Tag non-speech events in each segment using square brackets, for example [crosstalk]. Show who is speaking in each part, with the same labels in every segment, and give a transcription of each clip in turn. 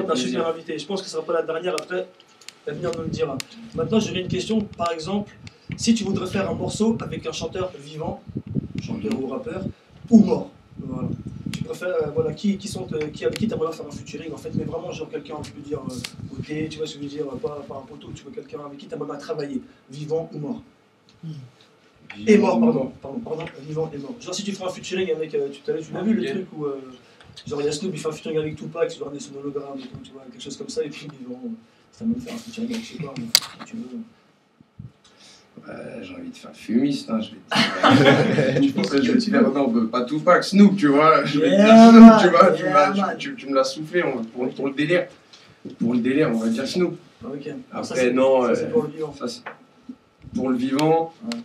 Speaker 1: franchement, super invité. Je pense que ce sera pas la dernière. Après, l'avenir nous le dira. Maintenant, j'aurais une question. Par exemple, si tu voudrais faire un morceau avec un chanteur vivant, chanteur ou rappeur, ou mort, voilà. Tu préfères, euh, voilà, qui, qui sont, euh, qui, avec qui t'aimerais faire un featuring en fait, mais vraiment genre quelqu'un, je veux dire, euh, côté, tu vois ce que je veux dire, pas, pas un poteau, tu vois quelqu'un avec qui t'aimerais travailler, vivant ou mort. Et mort, pardon, pardon, pardon, vivant et mort. Genre si tu ferais un featuring avec, euh, tu, l'as vu le truc où, euh, genre il y a Snoop, il fait un featuring avec Tupac, tu dois ramener son hologramme et tout, tu vois, quelque chose comme ça, et puis vivant, euh, ça me faire un featuring avec, je sais pas, mais si tu veux.
Speaker 2: J'ai envie de faire fumiste, hein, je vais te dire. [laughs] je pense que je vais te faire, non, bah, pas Tupac, Snoop, tu vois. Je vais te
Speaker 1: Yeah,
Speaker 2: dire Snoop,
Speaker 1: man,
Speaker 2: tu vois. tu,
Speaker 1: yeah,
Speaker 2: tu- tu- tu me l'as soufflé on- pour, pour le délire. Pour le délire, on va dire Snoop.
Speaker 1: Ah, ok.
Speaker 2: Après,
Speaker 1: Ça,
Speaker 2: non,
Speaker 1: ça, c'est
Speaker 2: euh,
Speaker 1: pour le vivant.
Speaker 2: Ça, pour le vivant,
Speaker 1: Ouais.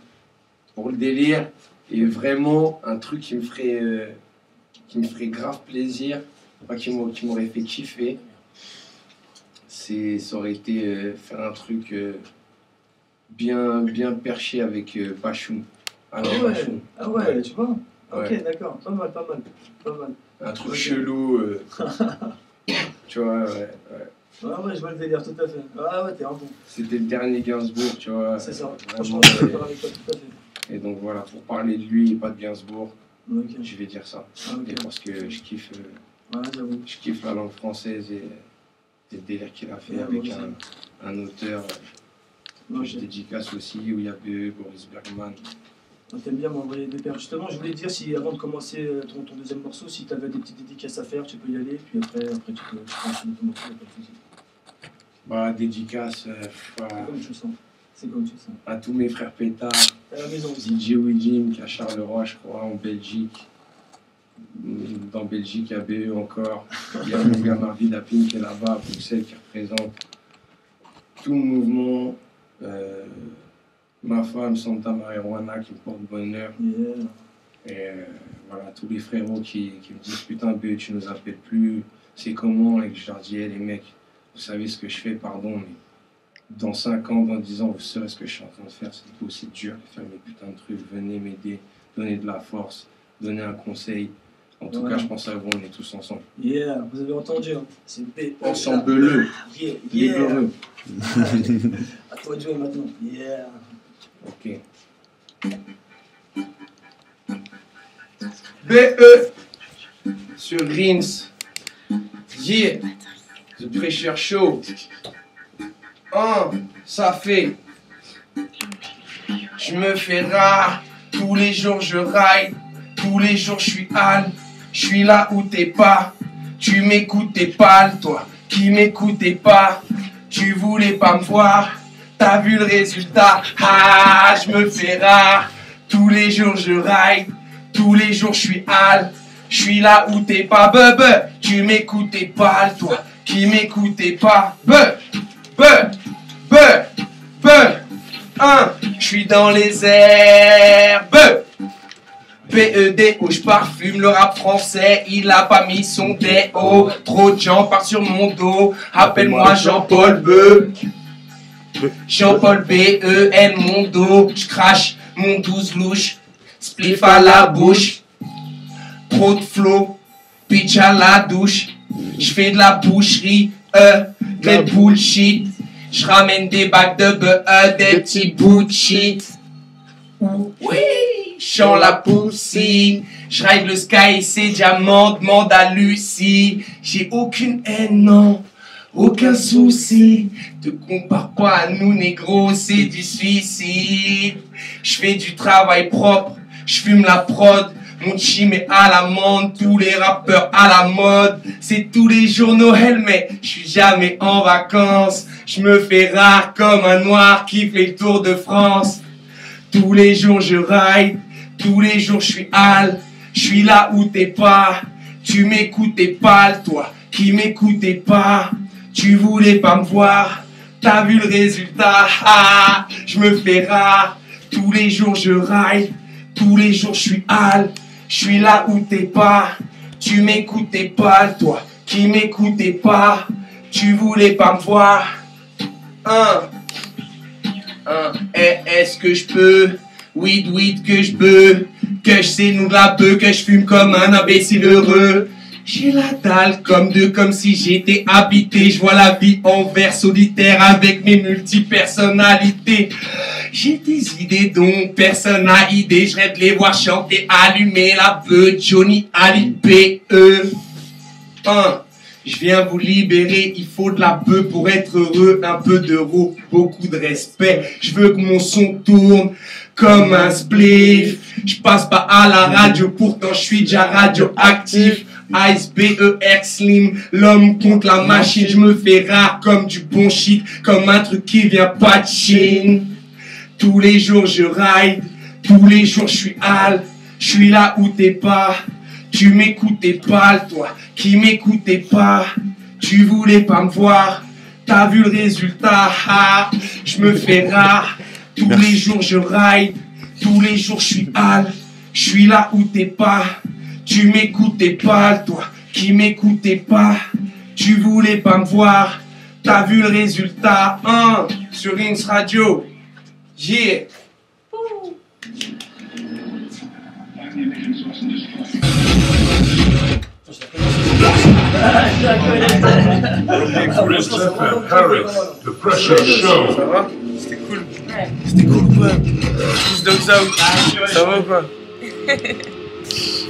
Speaker 2: pour le délire, et vraiment un truc qui me ferait, euh, qui me ferait grave plaisir, enfin, qui m'aurait qui m'aurait fait kiffer, c'est, ça aurait été euh, faire un truc euh, bien, bien perché avec euh, Bachoum.
Speaker 1: Ah
Speaker 2: Alors,
Speaker 1: ouais,
Speaker 2: Bachoum.
Speaker 1: ah ouais, tu vois? Ok,
Speaker 2: Ouais.
Speaker 1: d'accord, pas mal, pas mal, pas mal.
Speaker 2: Un truc chelou. euh, [laughs] tu vois, ouais, ouais.
Speaker 1: Ah ouais, je vois le délire, tout à fait. Ah ouais, t'es un bon.
Speaker 2: C'était le dernier Gainsbourg, tu vois.
Speaker 1: C'est ça.
Speaker 2: Vraiment,
Speaker 1: Franchement, je suis d'accord avec toi, tout à fait.
Speaker 2: Et donc voilà, pour parler de lui et pas de Gainsbourg, Je vais dire ça.
Speaker 1: Ah,
Speaker 2: parce que je kiffe, euh,
Speaker 1: Ouais, j'avoue.
Speaker 2: je kiffe la langue française et, et le délire qu'il a fait
Speaker 1: Ouais,
Speaker 2: avec un, un auteur euh, que
Speaker 1: Ok.
Speaker 2: je dédicace aussi, où il y a BE, Boris Bergman.
Speaker 1: Ah, T'aimes bien m'envoyer des perles. Justement, je voulais te dire si avant de commencer euh, ton, ton deuxième morceau, si t'avais des petites dédicaces à faire, tu peux y aller. Puis après, après tu peux tu enchaîner ton morceau.
Speaker 2: Bah, dédicace euh,
Speaker 1: comme tu le sens. C'est comme tu le sens.
Speaker 2: à tous mes frères pétards,
Speaker 1: À la maison aussi.
Speaker 2: DJ William qui est à Charleroi, je crois, en Belgique. Dans Belgique, il y a BE encore. Il y a [laughs] mon gars Marvin Dapin qui est là-bas, à Bruxelles, qui représente tout le mouvement. Euh, ma femme, Santa Marijuana, qui me porte bonheur.
Speaker 1: Yeah.
Speaker 2: Et euh, voilà, tous les frérots qui, qui me disent Putain, BE, tu nous appelles plus, c'est comment Et que je leur dis Eh, les mecs, vous savez ce que je fais, pardon, mais dans 5 ans, dans 10 ans, vous saurez ce que je suis en train de faire. C'est aussi dur de faire mes putains de trucs. Venez m'aider, donner de la force, donner un conseil. En tout cas, je pense à vous, on est tous ensemble.
Speaker 1: Yeah, vous avez entendu. Hein. C'est B.
Speaker 2: Ensemble-le.
Speaker 1: Yeah,
Speaker 2: Les
Speaker 1: yeah.
Speaker 2: heureux.
Speaker 1: À toi de jouer maintenant. Yeah.
Speaker 2: Ok. BE sur Greens. Yeah. The Pressure Show. Ça fait. Je me fais rare. Tous les jours je ride. Tous les jours je suis hal. Je suis là où t'es pas. Tu m'écoutes, t'es pâle, toi. Qui m'écoutais pas. Tu voulais pas me voir. T'as vu le résultat? Ah, je me fais rare. Tous les jours je ride. Tous les jours je suis hal. Je suis là où t'es pas. Tu m'écoutais pas, toi. Qui m'écoutais pas. Be. Be. Je suis dans les. Be. PED où je parfume le rap français, il a pas mis son déo. Trop de gens partent sur mon dos. Appelle-moi Jean-Paul Beu. Jean-Paul B-E-N mon dos. Je crache mon 12 louche. Spliff à la bouche. Trop de flow. Pitch à la douche. Je fais de la boucherie. Euh, des bullshit. Je ramène des bacs de BE, des petits bouts de shit. Oui, chant la poussie. Je ride le sky, c'est diamant, demande à Lucie. J'ai aucune haine, non, aucun souci. Te compare pas à nous, négro, c'est du suicide. Je fais du travail propre, je fume la prod. Mon chim est à l'amende, tous les rappeurs à la mode. C'est tous les jours Noël, mais je suis jamais en vacances. Je me fais rare comme un noir qui fait le tour de France. Tous les jours je ride, tous les jours je suis hal, je suis là où t'es pas. Tu m'écoutais pas, toi, qui m'écoutais pas. Tu voulais pas me voir, t'as vu le résultat? Ah, je me fais rare, tous les jours je ride, tous les jours je suis hal, je suis là où t'es pas. Tu m'écoutais pas, toi, qui m'écoutais pas. Tu voulais pas me voir. Hein, eh, Est-ce que je peux? Weed, weed que je peux? Que je sais nous la peu Que je fume comme un imbécile heureux J'ai la dalle comme deux, comme si j'étais habité. Je vois la vie en verre solitaire avec mes multipersonnalités. J'ai des idées dont personne n'a idée. Je de les voir chanter, allumer la beuh Johnny Hallyday. Un. Je viens vous libérer, il faut de la bœuf pour être heureux, un peu d'euros, beaucoup de respect. Je veux que mon son tourne comme un spliff. Je passe pas à la radio, pourtant je suis déjà radioactif. Ice BER Slim, l'homme contre la machine, je me fais rare comme du bon shit, comme un truc qui vient pas de Chine. Tous les jours je ride, tous les jours je suis hal, je suis là où t'es pas. Tu m'écoutais pas, toi qui m'écoutais pas. Tu voulais pas me voir. T'as vu le résultat? Ah, je me fais rare. Tous les jours je ride. Tous les jours je suis hal. Je suis là où t'es pas. Tu m'écoutais pas, toi qui m'écoutais pas. Tu voulais pas me voir. T'as vu le résultat. Hein, sur Rings Radio. Yeah.
Speaker 3: The pressure show.
Speaker 2: Ça va C'était cool. C'était cool ou pas Tous Dog Out. Ça va ou [laughs]